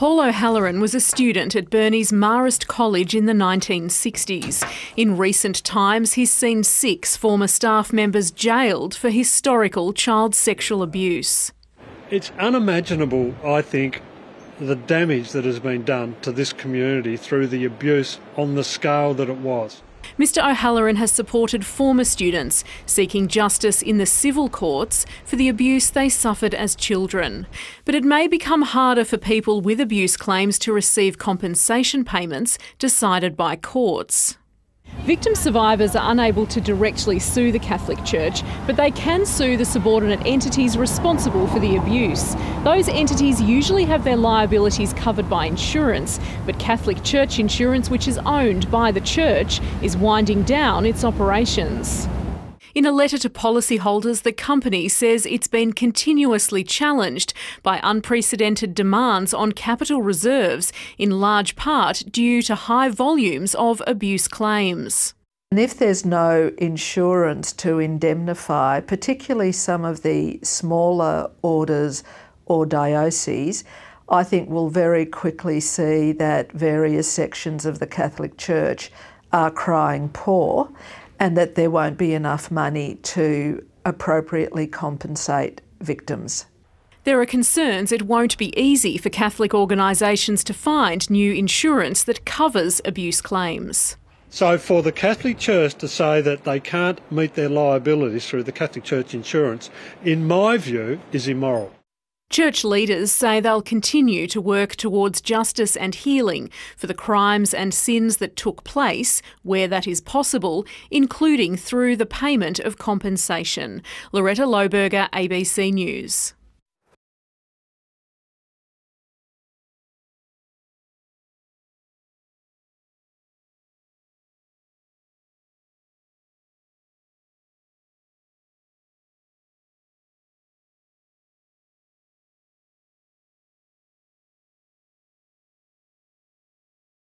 Paul O'Halloran was a student at Burnie's Marist College in the 1960s. In recent times, he's seen six former staff members jailed for historical child sexual abuse. It's unimaginable, I think, the damage that has been done to this community through the abuse on the scale that it was. Mr O'Halloran has supported former students seeking justice in the civil courts for the abuse they suffered as children. But it may become harder for people with abuse claims to receive compensation payments decided by courts. Victim survivors are unable to directly sue the Catholic Church, but they can sue the subordinate entities responsible for the abuse. Those entities usually have their liabilities covered by insurance, but Catholic Church Insurance, which is owned by the Church, is winding down its operations. In a letter to policyholders, the company says it's been continuously challenged by unprecedented demands on capital reserves, in large part due to high volumes of abuse claims. And if there's no insurance to indemnify, particularly some of the smaller orders or dioceses, I think we'll very quickly see that various sections of the Catholic Church are crying poor and that there won't be enough money to appropriately compensate victims. There are concerns it won't be easy for Catholic organisations to find new insurance that covers abuse claims. So, for the Catholic Church to say that they can't meet their liabilities through the Catholic Church insurance, in my view, is immoral. Church leaders say they'll continue to work towards justice and healing for the crimes and sins that took place, where that is possible, including through the payment of compensation. Loretta Lohberger, ABC News.